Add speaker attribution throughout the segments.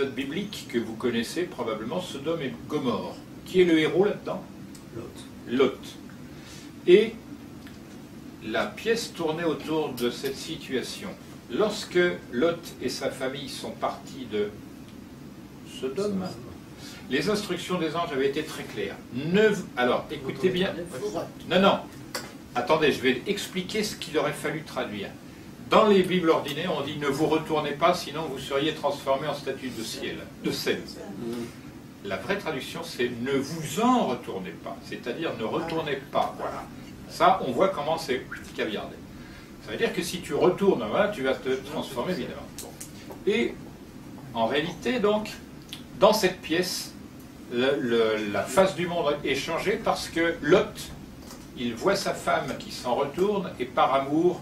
Speaker 1: épisode biblique que vous connaissez probablement, Sodome et Gomorre. Qui est le héros là-dedans?
Speaker 2: L'autre.
Speaker 1: Lot. Et la pièce tournait autour de cette situation. Lorsque Lot et sa famille sont partis de Sodome, les instructions des anges avaient été très claires. Ne, alors, écoutez bien. Non, non. Attendez, je vais expliquer ce qu'il aurait fallu traduire. Dans les Bibles ordinaires, on dit ne vous retournez pas, sinon vous seriez transformé en statue de ciel, de sel. La vraie traduction, c'est ne vous en retournez pas, c'est-à-dire ne retournez pas. Voilà. Ça, on voit comment c'est caviardé. Ça veut dire que si tu retournes, voilà, tu vas te transformer évidemment. Et en réalité, donc, dans cette pièce, la face du monde est changée parce que Lot, il voit sa femme qui s'en retourne et par amour,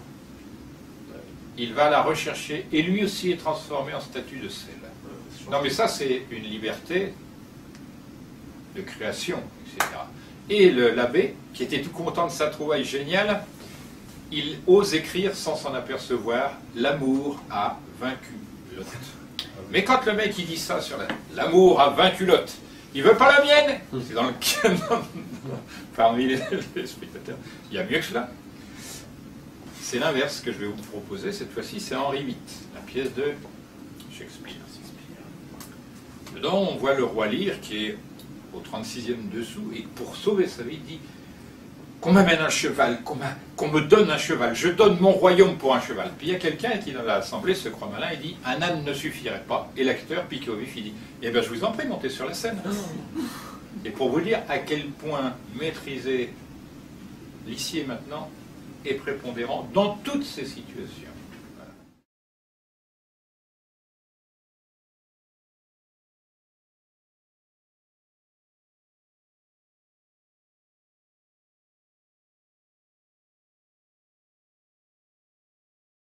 Speaker 1: il va la rechercher et lui aussi est transformé en statue de sel. Non mais ça c'est une liberté de création, etc. Et l'abbé, qui était tout content de sa trouvaille géniale, il ose écrire sans s'en apercevoir L'amour a vaincu Lot. Mais quand le mec il dit ça sur la- l'amour a vaincu Lot, il veut pas la mienne? C'est dans le canon parmi les spectateurs. Il y a mieux que cela. C'est l'inverse que je vais vous proposer. Cette fois-ci, c'est Henri VIII, la pièce de Shakespeare. Dedans, on voit le roi Lear qui est au 36e dessous et pour sauver sa vie, il dit qu'on m'amène un cheval, qu'on me donne un cheval, je donne mon royaume pour un cheval. Puis il y a quelqu'un qui dans l'assemblée se croit malin, il dit un âne ne suffirait pas. Et l'acteur, piqué au vif, il dit eh bien je vous en prie, montez sur la scène. Et pour vous dire à quel point maîtriser l'ici et maintenant est prépondérant dans toutes ces situations.